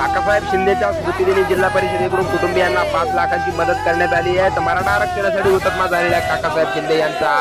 काकासाहेब शिंदेच्या स्मृतीदिनी जिल्हा परिषदेकडून कुटुंबियांना पाच लाखांची मदत करण्यात आली आहे. तर मराठा आरक्षणासाठी हुतात्मा झालेल्या काकासाहेब शिंदे यांचा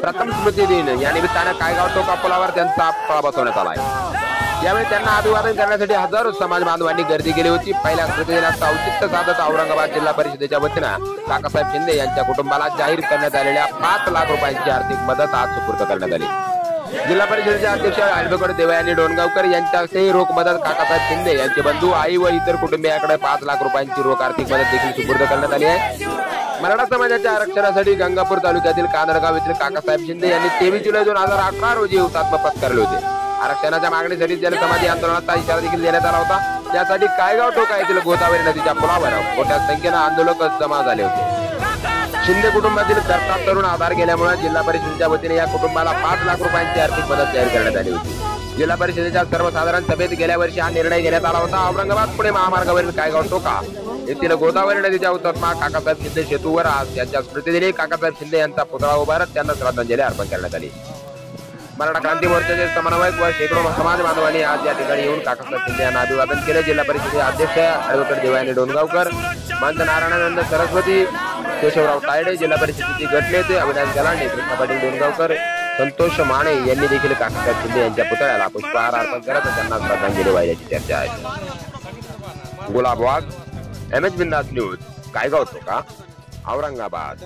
प्रथम स्मृतिदिन. या निमित्तानं कायगाव टोका पुलावर त्यांचा फळा बसवण्यात आला आहे. यावेळी त्यांना अभिवादन करण्यासाठी हजारो समाज बांधवांनी गर्दी केली होती. पहिल्या स्मृतिदिनाचं औचित्य साधत औरंगाबाद जिल्हा परिषदेच्या वतीनं काकासाहेब शिंदे यांच्या कुटुंबाला जाहीर करण्यात आलेल्या पाच लाख रुपयांची आर्थिक मदत आज सुपूर्द करण्यात आली. जिल्हा परिषदेचे अध्यक्ष ॲडव्होकेट देवयानी डोणगावकर यांच्या हस्ते रोख मदत काकासाहेब शिंदे यांचे बंधू आई व इतर कुटुंबियाकडे पाच लाख रुपयांची रोख आर्थिक मदत देखील सुपूर्द करण्यात आली आहे. मराठा समाजाच्या आरक्षणासाठी गंगापूर तालुक्यातील कानडगाव येथील काकासाहेब शिंदे यांनी तेवीस जुलै दोन हजार अठरा रोजी हुतात्मा पत्करले होते. आरक्षणाच्या मागणीसाठी जनसमाधी आंदोलनाचा इशारा देखील देण्यात आला होता. त्यासाठी कायगाव टोका येथील गोदावरी नदीच्या पुलावर मोठ्या संख्येनं आंदोलक जमा झाले होते. शिंदे कुटुंबातील सरकार तरुण आधार गेल्यामुळे जिल्हा परिषदेच्या वतीने या कुटुंबाला पाच लाख रुपयांची आर्थिक मदत जाहीर करण्यात आली होती. जिल्हा परिषदेच्या सर्वसाधारण सभेत गेल्या वर्षी हा निर्णय घेण्यात आला होता. औरंगाबाद पुणे महामार्गावरील कायगाव टोका येथील गोदावरी नदीच्या हुतात्मा काकासाहेब शिंदे सेतूवर आज त्यांच्या स्मृतीदिनी काकासाहेब शिंदे यांचा पुतळा उभारत त्यांना श्रद्धांजली अर्पण करण्यात आली. मराठा क्रांती मोर्चाचे समन्वयक व शेकडो समाज बांधवांनी आज या ठिकाणी येऊन काकासाहेब शिंदे यांना अभिवादन केले. जिल्हा परिषदेचे अध्यक्ष ॲडव्होकेट देवानी डोणगावकर मंत नारायणानंद सरस्वती केशवराव तायडे जिल्हा परिषदेचे गटनेते अविनाश गलांडे कृष्णा पाटील डोणगावकर संतोष माने यांनी देखील काका शिंदे यांच्या पुतळ्याला पुष्पहार अर्पण करत त्यांना श्रद्धांजली वाहिल्याची चर्चा आहे. Gulab Wagh M H Bindaas news Kaygaon का औरंगाबाद.